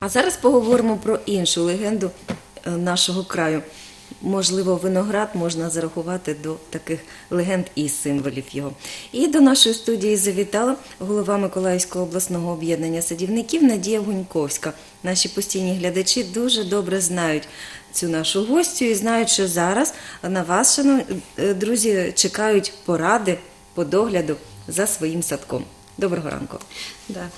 А зараз поговоримо про іншу легенду е, нашого краю. Можливо, виноград можна зарахувати до таких легенд і символів його. І до нашої студії завітала голова Миколаївського обласного об'єднання садівників Надія Гуньковська. Наші постійні глядачі дуже добре знають цю нашу гостю і знають, що зараз на вас, е, друзі, чекають поради по догляду за своїм садком. Доброго ранку. Да.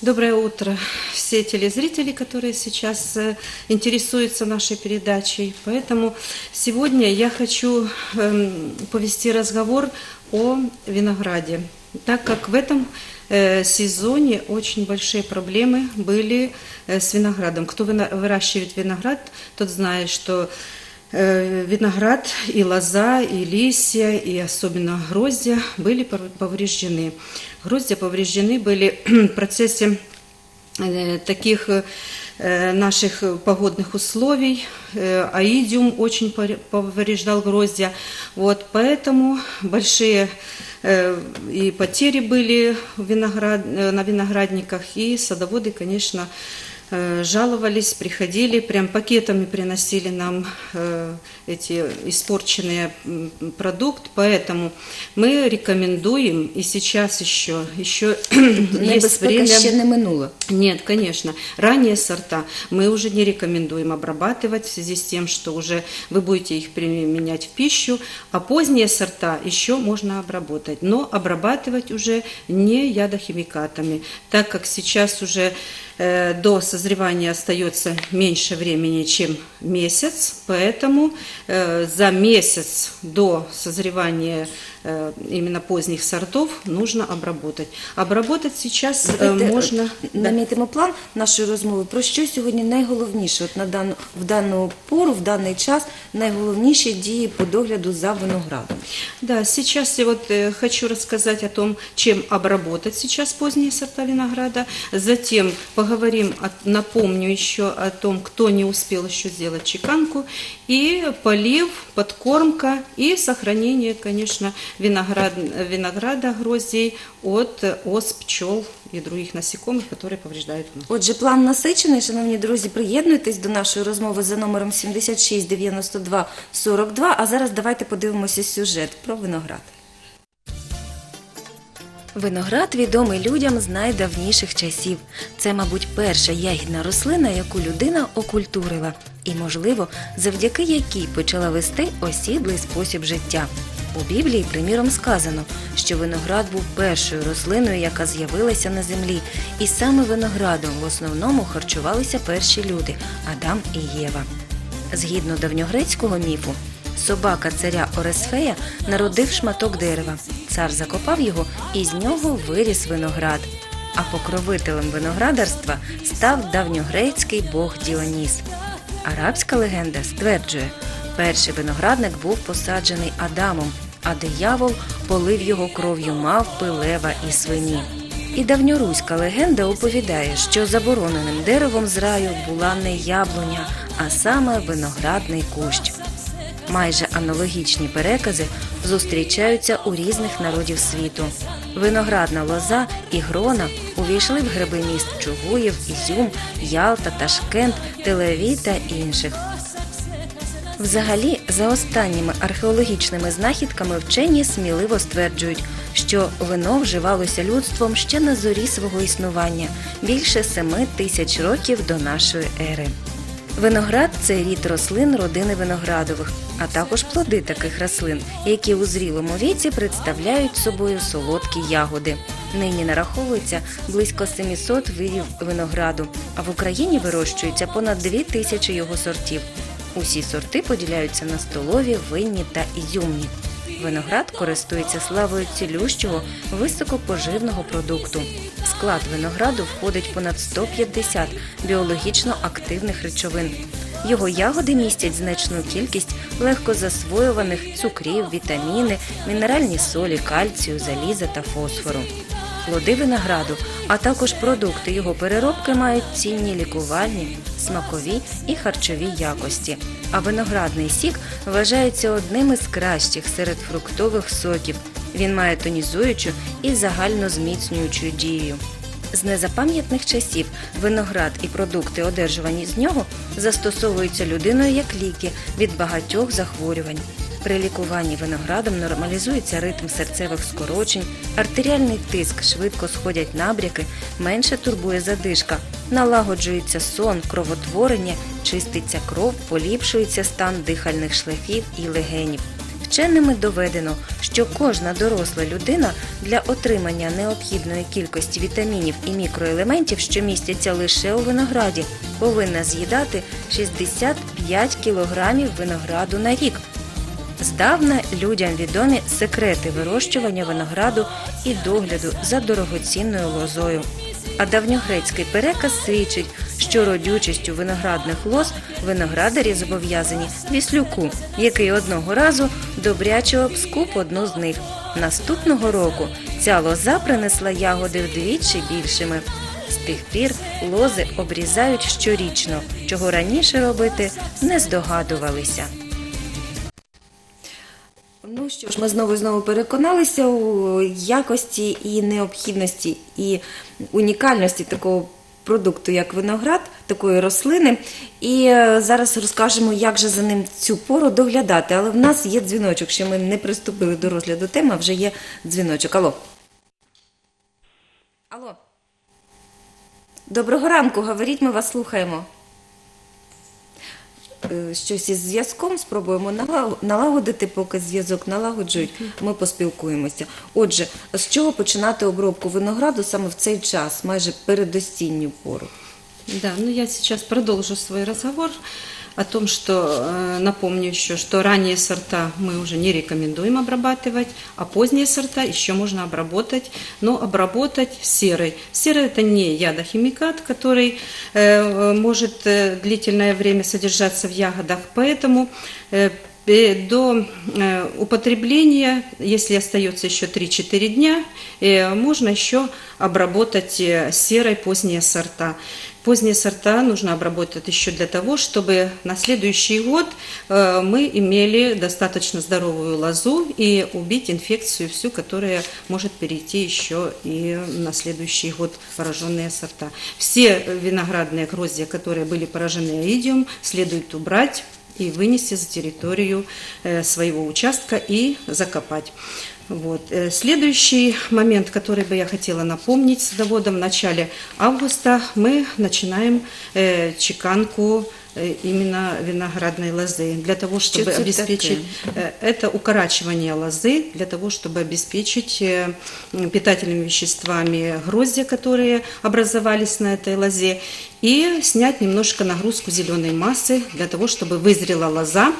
Доброе утро, все телезрители, которые сейчас э, интересуются нашей передачей. Поэтому сегодня я хочу эм, повести разговор о винограде, так как в этом э, сезоне очень большие проблемы были э, с виноградом. Кто выращивает виноград, тот знает, что Виноград и лоза, и листья, и особенно гроздья были пов- повреждены. Гроздья повреждены были в процессе э, таких э, наших погодных условий. Э, Аидиум очень пор- повреждал гроздья. Вот, поэтому большие э, и потери были в виноград- э, на виноградниках, и садоводы, конечно, э, жаловались, приходили, прям пакетами приносили нам э, эти испорченные продукт, поэтому мы рекомендуем и сейчас еще, еще есть время. ще не минуло. Нет, конечно. Ранние сорта мы уже не рекомендуем обрабатывать в связи с тем, что уже вы будете их применять в пищу, а поздние сорта еще можно обработать, но обрабатывать уже не ядохимикатами, так как сейчас уже до созревания остается меньше времени, чем месяц, поэтому э, за месяц до созревания э, именно поздних сортов нужно обработать. Обработать сейчас э, Давайте, можно... е, намітимо план нашої розмови. Про що сьогодні найголовніше от на дану в дану пору, в даний час найголовніші дії по догляду за виноградом. Да, сейчас я вот э, хочу рассказать о том, чем обработать сейчас поздние сорта винограда. Затем поговорим, напомню еще о том, кто не успел еще сделать чеканку. И полив, подкормка и сохранение, конечно, виноград, винограда, гроздей от э, ос, пчел и других насекомых, которые повреждают виноград. Отже, план насичений, шановні друзі, приєднуйтесь до нашої розмови за номером 76 92 42. А зараз давайте подивимося сюжет про виноград. Виноград відомий людям з найдавніших часів. Це, мабуть, перша ягідна рослина, яку людина окультурила, і, можливо, завдяки якій почала вести осідлий спосіб життя. У Біблії, приміром, сказано, що виноград був першою рослиною, яка з'явилася на землі, і саме виноградом в основному харчувалися перші люди Адам і Єва. Згідно давньогрецького міфу, собака царя Оресфея народив шматок дерева. Цар закопав його, і з нього виріс виноград. А покровителем виноградарства став давньогрецький бог Діоніс. Арабська легенда стверджує, перший виноградник був посаджений Адамом, а диявол полив його кров'ю мавпи, лева і свині. І давньоруська легенда оповідає, що забороненим деревом з раю була не яблуня, а саме виноградний кущ. Майже аналогічні перекази зустрічаються у різних народів світу. Виноградна лоза і грона увійшли в гриби міст Чугуїв, Ізюм, Ялта, Ташкент, Тель-Авів та інших. Взагалі, за останніми археологічними знахідками вчені сміливо стверджують, що вино вживалося людством ще на зорі свого існування більше семи тисяч років до нашої ери. Виноград це рід рослин родини виноградових, а також плоди таких рослин, які у зрілому віці представляють собою солодкі ягоди. Нині нараховується близько 700 видів винограду, а в Україні вирощується понад 2 тисячі його сортів. Усі сорти поділяються на столові, винні та ізюмні. Виноград користується славою цілющого високопоживного продукту. В склад винограду входить понад 150 біологічно активних речовин. Його ягоди містять значну кількість легкозасвоюваних цукрів, вітаміни, мінеральні солі, кальцію, заліза та фосфору. Плоди винограду, а також продукти його переробки мають цінні лікувальні, смакові і харчові якості. А виноградний сік вважається одним із кращих серед фруктових соків. Він має тонізуючу і загально зміцнюючу дію. З незапам'ятних часів виноград і продукти, одержувані з нього, застосовуються людиною як ліки від багатьох захворювань. При лікуванні виноградом нормалізується ритм серцевих скорочень, артеріальний тиск, швидко сходять набряки, менше турбує задишка, налагоджується сон, кровотворення, чиститься кров, поліпшується стан дихальних шляхів і легенів. Вченими доведено, що кожна доросла людина для отримання необхідної кількості вітамінів і мікроелементів, що містяться лише у винограді, повинна з'їдати 65 кілограмів винограду на рік. Здавна людям відомі секрети вирощування винограду і догляду за дорогоцінною лозою. А давньогрецький переказ свідчить, що родючістю виноградних лоз виноградарі зобов'язані віслюку, який одного разу добряче обскуп одну з них. Наступного року ця лоза принесла ягоди вдвічі більшими. З тих пір лози обрізають щорічно, чого раніше робити не здогадувалися. Ну що ж, ми знову і знову переконалися у якості і необхідності і унікальності такого продукту, як виноград, такої рослини. І е, зараз розкажемо, як же за ним цю пору доглядати. Але в нас є дзвіночок, ще ми не приступили до розгляду теми, а вже є дзвіночок. Алло. Алло. Доброго ранку, говоріть, ми вас слухаємо. Е, Щось із зв'язком спробуємо налаго- налагодити, поки зв'язок налагоджують, ми поспілкуємося. Отже, з чого починати обробку винограду саме в цей час, майже передосінню пору? Да, ну я сейчас продолжу свой разговор о том, что э, напомню еще, что ранние сорта мы уже не рекомендуем обрабатывать, а поздние сорта еще можно обработать, но обработать серой. Серый это не ядохимикат, который э, может э, длительное время содержаться в ягодах, поэтому До употребления, если остается еще 3-4 дня, можно еще обработать серой поздние сорта. Поздние сорта нужно обработать еще для того, чтобы на следующий год э, мы имели достаточно здоровую лозу и убить инфекцию всю, которая может перейти еще и на следующий год пораженные сорта. Все виноградные гроздья, которые были поражены аидиум, следует убрать и вынести за территорию э, своего участка и закопать. Вот. Э, Следующий момент, который бы я хотела напомнить садоводам, в начале августа мы начинаем э, чеканку именно виноградной лозы для того, чтобы это обеспечить э, это укорачивание лозы для того, чтобы обеспечить э, питательными веществами гроздья, которые образовались на этой лозе, и снять немножко нагрузку зеленой массы для того, чтобы вызрела лоза,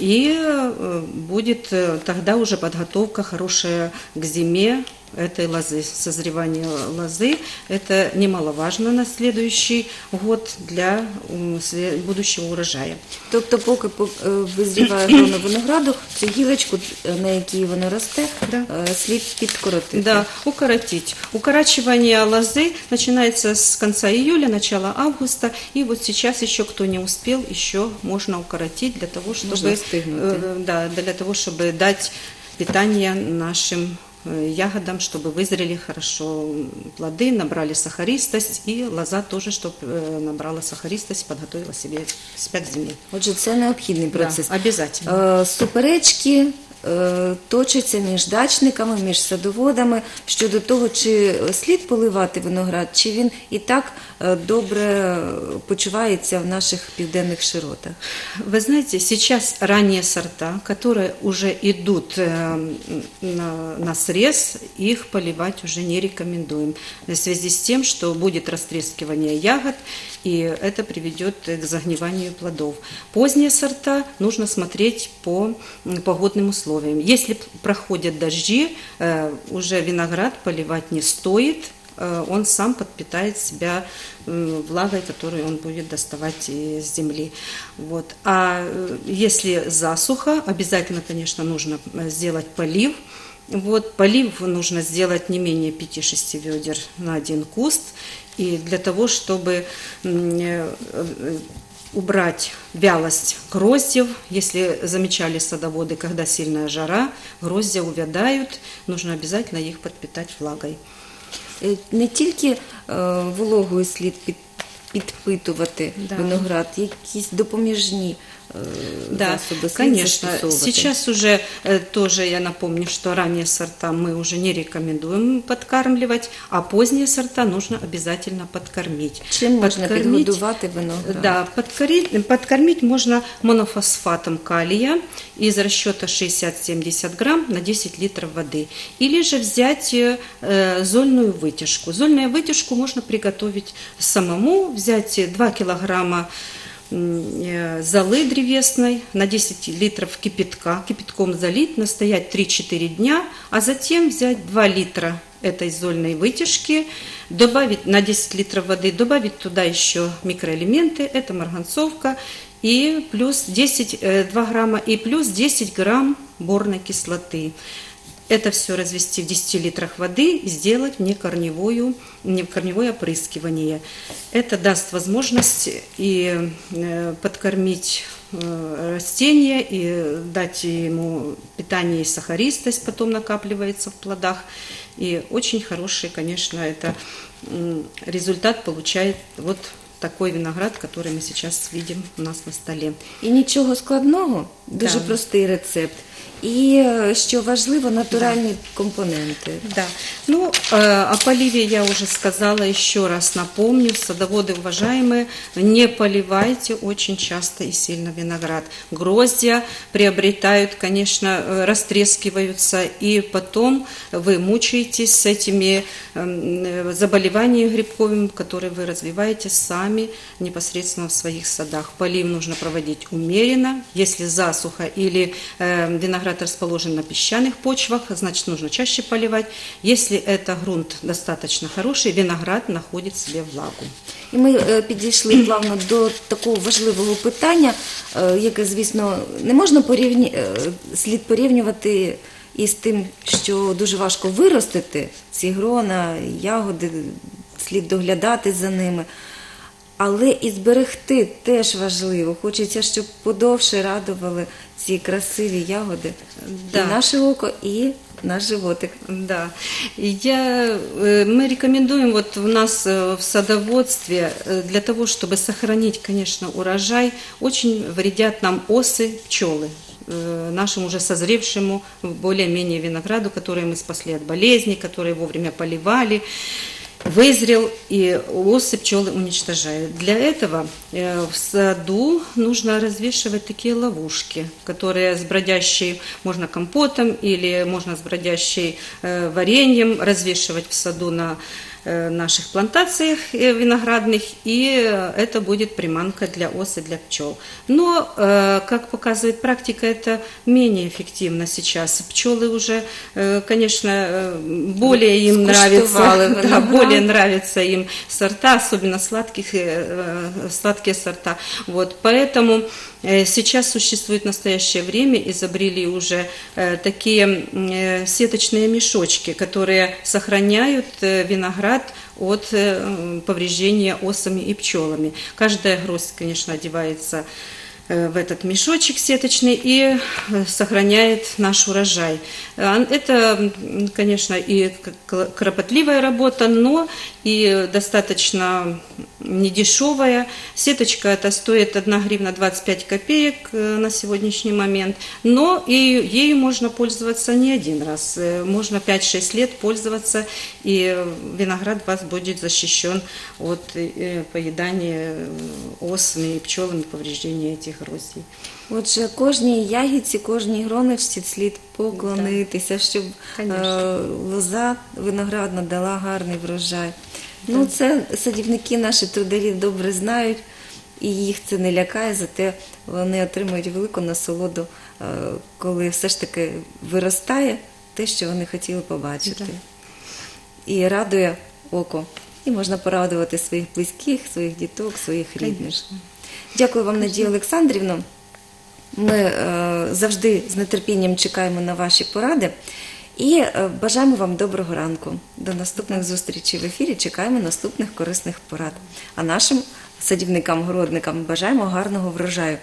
и э, будет э, тогда уже подготовка хорошая к зиме этой лозы, созревание лозы. Это немаловажно на следующий год для м, сле- будущего урожая. Тобто, поки по- е, визріває грона винограду, цю гілочку, е, на якій воно росте, Да. е, слід підкоротити. Да, укоротить. Укорачивание лозы начинается с конца июля, начала августа. И вот сейчас еще кто не успел, еще можно укоротить для того, чтобы, Можно остыгнуть, э, да, для того, чтобы дать питание нашим э, ягодам, чтобы вызрели хорошо плоды, набрали сахаристость, и лоза тоже, чтобы набрала сахаристость, подготовила себе себя к зиме. Отже, це необхідний процес. Да, обязательно. Е, Суперечки е, точаться між дачниками, між садоводами щодо того, чи слід поливати виноград, чи він і так е, добре почувається в наших південних широтах. Вы знаете, сейчас ранние сорта, которые уже идут э, на, на срез, их поливать уже не рекомендуем. В связи с тем, что будет растрескивание ягод, и это приведет к загниванию плодов. Поздние сорта нужно смотреть по м, погодным условиям. Если п- проходят дожди, э, уже виноград поливать не стоит, э, он сам подпитает себя м, влагой, которую он будет доставать из земли. Вот. А э, если засуха, обязательно, конечно, нужно э, сделать полив. Вот, полив нужно сделать не менее 5-6 ведер на один куст. И для того, чтобы э, э, убрать вялость гроздьев. Если замечали садоводы, когда сильная жара, гроздья увядают, нужно обязательно их подпитать влагой. е, не тільки е, вологою слід підпитувати Да. виноград, якісь допоміжні Да, засоби слід конечно. застосовувати. Сейчас уже э, тоже я напомню, что ранние сорта мы уже не рекомендуем подкармливать, а поздние сорта нужно обязательно подкормить. Чим можна Подкормить- підгодувати виноград? Да, подкорить- подкормить можно монофосфатом калия из расчета 60-70 грамм на 10 литров воды. Или же взять э, э, зольную вытяжку. Зольную вытяжку можно приготовить самому, взять э, 2 килограмма м, э, золы древесной на 10 литров кипятка, кипятком залить, настоять 3-4 дня, а затем взять 2 литра этой зольной вытяжки, добавить на 10 литров воды, добавить туда еще микроэлементы, это марганцовка, и плюс 10, э, 2 грамма, и плюс 10 грамм борной кислоты. Это все развести в 10 литрах воды и сделать внекорневую, внекорневое опрыскивание. Это даст возможность и э, подкормить э, растение, и дать ему питание и сахаристость потом накапливается в плодах. И очень хороший, конечно, это м, результат получает вот такой виноград, который мы сейчас видим у нас на столе. І нічого складного, дуже Да. простий рецепт. І е, що важливо, натуральні компоненти. Да. Ну, э, о поливе я уже сказала, еще раз напомню, садоводы уважаемые, не поливайте очень часто и сильно виноград. Гроздья приобретают, конечно, э, растрескиваются, и потом вы мучаетесь с этими эм, э, заболеваниями грибковыми, которые вы развиваете сами непосредственно в своих садах. Полив нужно проводить умеренно. Если засуха или э, виноград расположен на песчаных почвах, значит нужно чаще поливать. Если это грунт достаточно хороший, виноград находит в себе влагу. І ми е, підійшли плавно до такого важливого питання, е, яке, звісно, не можна порівні... е, слід порівнювати із тим, що дуже важко виростити ці грона, ягоди, слід доглядати за ними. Але і зберегти теж важливо. Хочеться, щоб подовше радували ці красиві ягоди Да. і наше око, і наш животик. Да, я, э, мы рекомендуем вот у нас э, в садоводстве э, для того, чтобы сохранить, конечно, урожай, очень вредят нам осы, пчелы э, нашему уже созревшему более-менее винограду, который мы спасли от болезней, которые вовремя поливали, Вызрел, и осы пчелы уничтожают. Для этого э, в саду нужно развешивать такие ловушки, которые с бродящей, можно компотом или можно с бродящей э, вареньем развешивать в саду на наших плантациях э, виноградных, и э, это будет приманка для ос и для пчел. Но, э, как показывает практика, это менее эффективно сейчас. Пчелы уже, э, конечно, э, более им нравится, да, более нравятся им сорта, особенно сладких, э, э, сладкие сорта. Вот, поэтому э, сейчас существует в настоящее время, изобрели уже э, такие м, э, сеточные мешочки, которые сохраняют э, виноград от э, м, повреждения осами и пчелами. Каждая гроздь, конечно, одевается э, в этот мешочек сеточный и э, сохраняет наш урожай. Э, Это, конечно, и кропотливая работа, но и достаточно недешевая. Сеточка это стоит 1 гривна 25 копеек э, на сегодняшний момент, но и ею можно пользоваться не один раз. Э, Можно 5-6 лет пользоваться, и виноград вас будет защищен от э, поедания э, осами и пчелами повреждения этих гроздей. Отже, кожній ягідці, кожній гроночці слід поклонитися, щоб е, лоза виноградна дала гарний врожай. Ну, це садівники наші трударі добре знають, і їх це не лякає, зате вони отримують велику насолоду, е, коли все ж таки виростає те, що вони хотіли побачити. І радує око. І можна порадувати своїх близьких, своїх діток, своїх рідних. Конечно. Дякую вам, Надія Олександрівна. Ми е, завжди з нетерпінням чекаємо на ваші поради і е, бажаємо вам доброго ранку. До наступних зустрічей в ефірі. Чекаємо наступних корисних порад. А нашим садівникам, городникам бажаємо гарного врожаю.